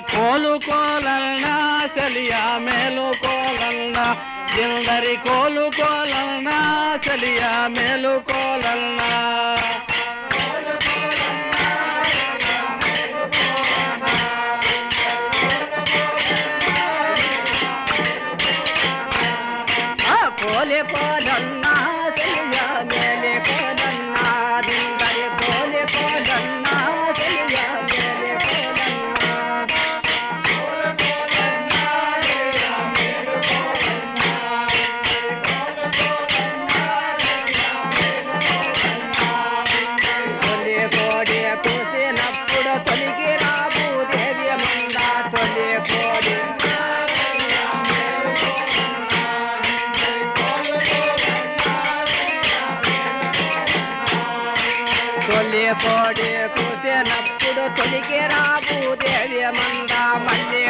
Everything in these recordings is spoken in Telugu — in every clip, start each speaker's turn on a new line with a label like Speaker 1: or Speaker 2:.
Speaker 1: కోలుకోలన్నా చలియా మేలుకోలన్నా ఎందరి కోలుకోలన్నా చలియా మేలుకోలన్నా తొలి కోడి కూసినప్పుడు తొలికి రాబు దేవి మంద మళ్ళీ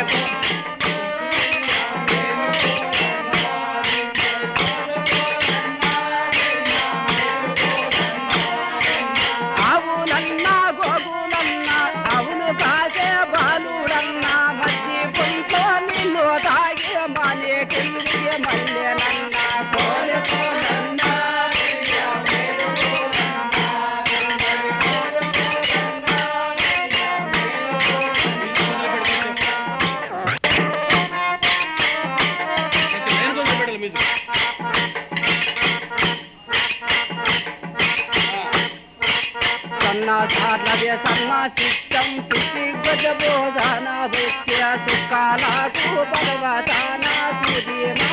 Speaker 1: సన్న సార్లవే సన్న సిద్ధం పిచ్చి గజబోధన భృత్య సుఖాలకు పర్వతాన సుధీమా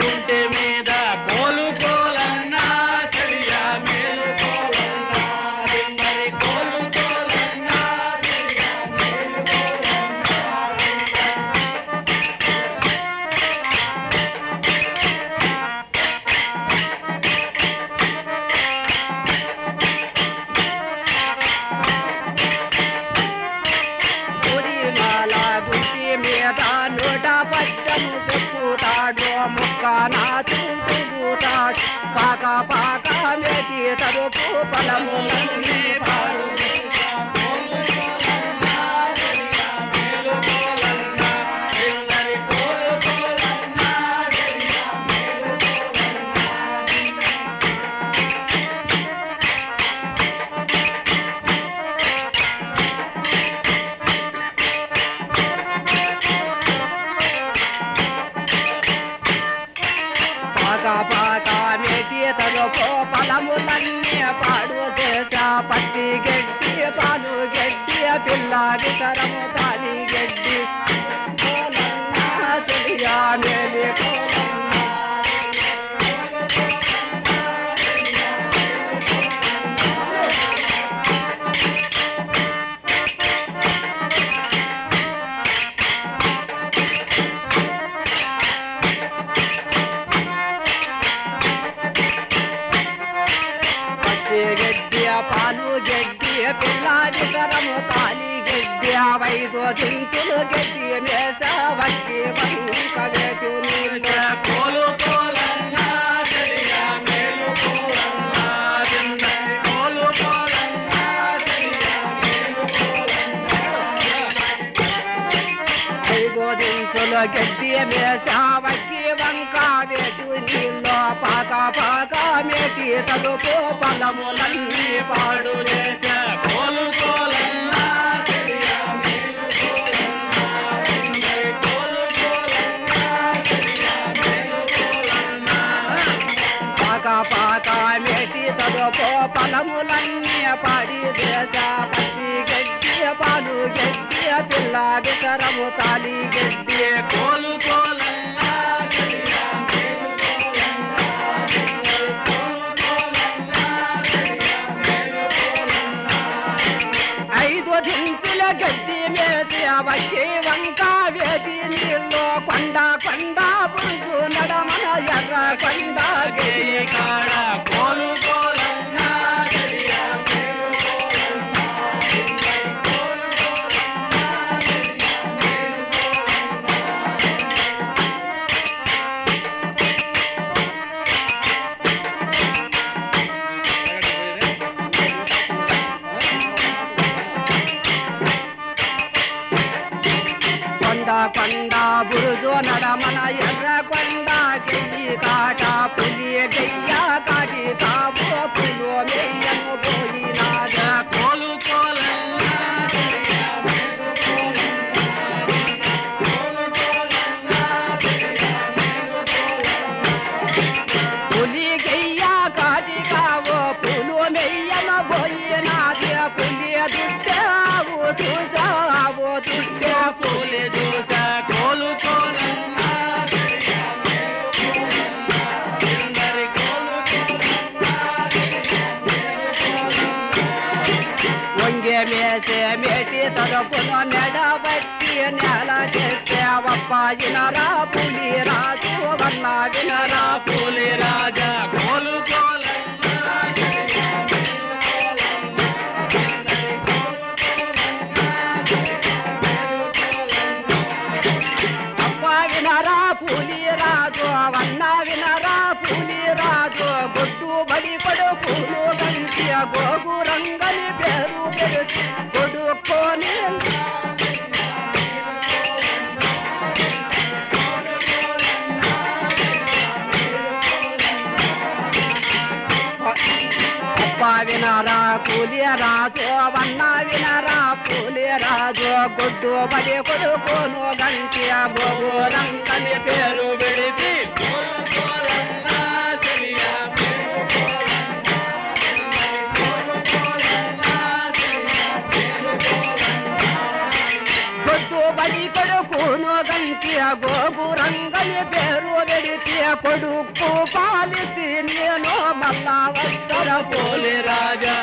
Speaker 2: గుంటె మీద
Speaker 1: ముక్క నా చూపుతాడు పాక పాక మేటి తరుపు ఫలము పాక పాక మేటి తరుపు ఫలములన్నీ పాడు చేత పత్తి గడ్డి పాలు గడ్డి పిల్లాడి తరము కోలన్న
Speaker 2: సలియ గట్టి కోలన్న
Speaker 1: వచ్చి దించులు గడ్డి మేస వడ్డి వంక వేటు నీళ్ళు పాక పాక మేటి తలుపు పదములన్నీ పాడు పాక పాక మేటి తలుపు పొలములన్నీ పడి దేశ పచ్చి గడ్డి పాలు గడ్డి పిల్ల తరము తాలి గడ్డి
Speaker 2: కోలు కోలన్న
Speaker 1: ఐదు దించుల గడ్డి మేసి వచ్చి వంక వేసి నీళ్ళు కొండ కొండ పురుగు నడమన ఎర్ర కొండ వంగే మేటి తరపున నెడబట్టి నేల చేసే అప్పాయినరా పులి రాజు వల్ల వినరా
Speaker 2: పులి రాజా. కోలు
Speaker 1: అప్ప వినరా పులి రాజు వన్న వినరా కూలి రాజు వన్న వినరా పూలి రాజు గొడ్డు బడి కొడుకోను గంటి గోగు రంగని పేరు
Speaker 2: పెడితే కోలు కోలన్నా చెలియా.
Speaker 1: కొట్టు బడి కొడుకును గంటి గోగు రంగని పేరు వెడితి కొడుకు పాలిసి నేను మళ్ళా వస్తర
Speaker 2: పోలి రాజా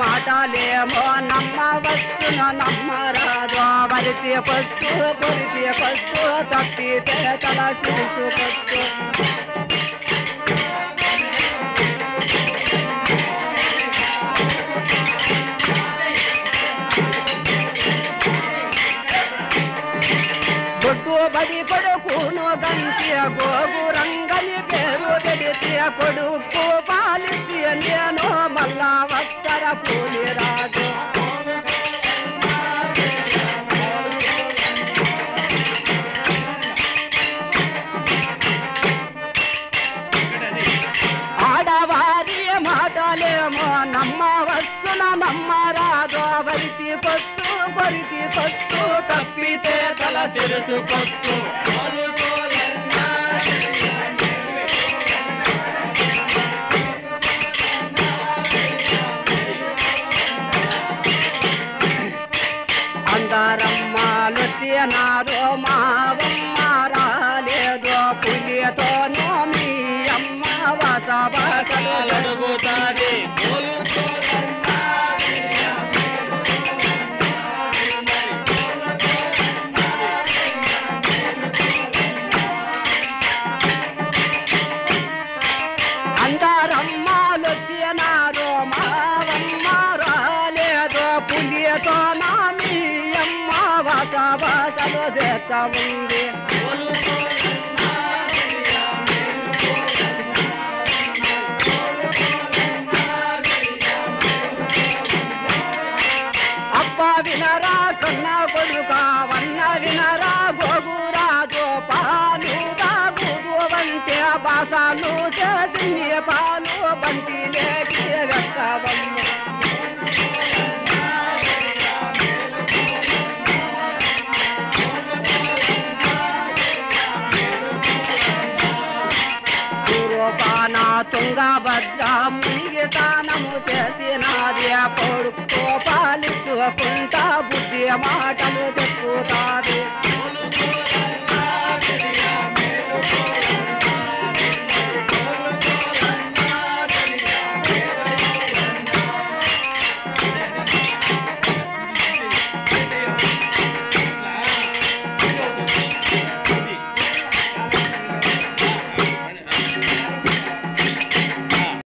Speaker 1: మాటలేమో నమ్మవచ్చున నమ్మరాదో. వరితే పస్తు కొరితి పస్తు తప్పితే తల చూసుకొచ్చు బొడ్డు బడి పడుకును గంటి గోగు రంగని పేరు పెడితే కొడుకు. కొచ్చు తప్పితే తల
Speaker 2: తెలుసుకొచ్చు
Speaker 1: అందరమ్మాలు తినారో మావమ్మ రాలేదో పులితో నా అమ్మ అమ్మ వసబకలు చేత ఉంది. తుంగభద్ర చేసి చేసినాది పొడుకో పాలించుకుంటా బుద్ధి మాటలు చెప్పుతా